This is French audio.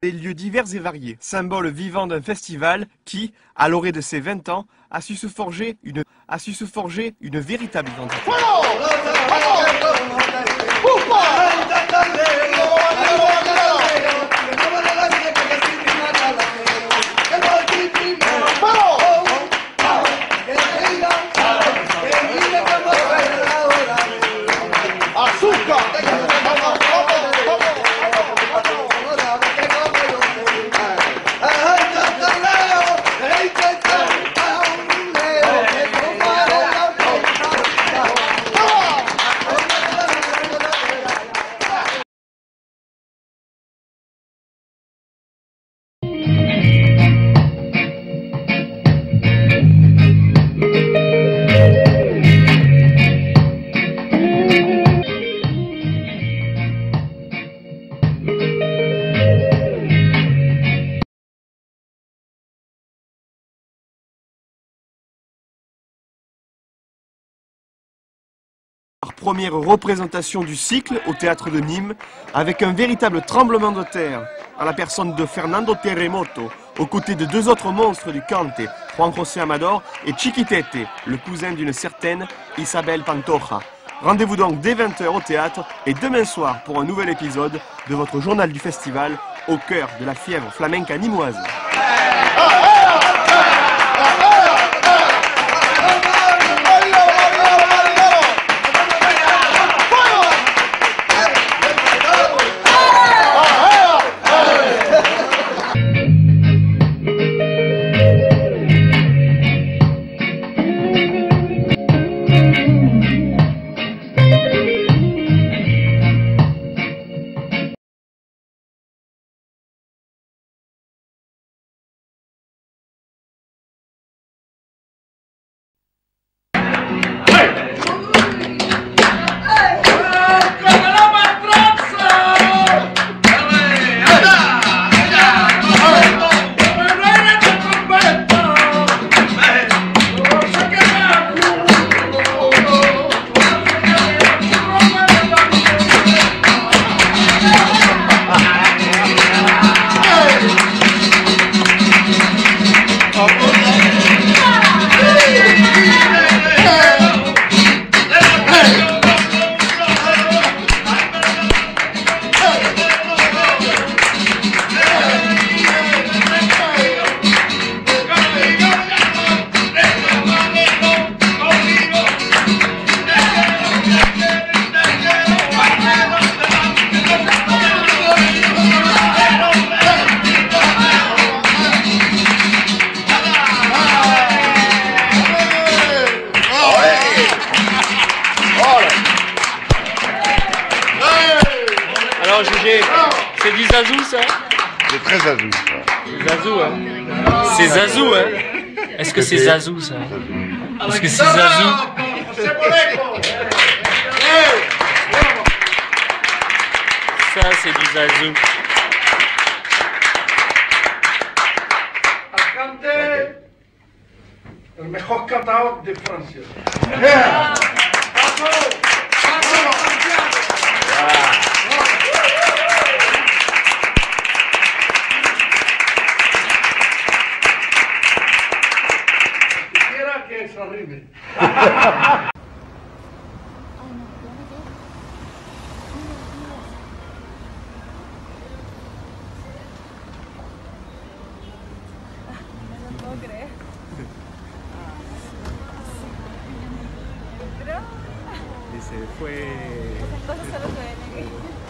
Des lieux divers et variés, symbole vivant d'un festival qui, à l'orée de ses 20 ans, a su se forger une, véritable identité. Première représentation du cycle au théâtre de Nîmes avec un véritable tremblement de terre à la personne de Fernando Terremoto aux côtés de deux autres monstres du Cante, Juan José Amador et Chiquitete, le cousin d'une certaine Isabelle Pantoja. Rendez-vous donc dès 20h au théâtre et demain soir pour un nouvel épisode de votre journal du festival au cœur de la fièvre flamenca nimoise. C'est du zazou ça C'est très zazou. C'est zazou hein. C'est zazou hein. Est-ce que c'est zazou ça Est-ce que c'est zazou Ça c'est du zazou. Cante Y se fue... esas cosas solo se ven aquí.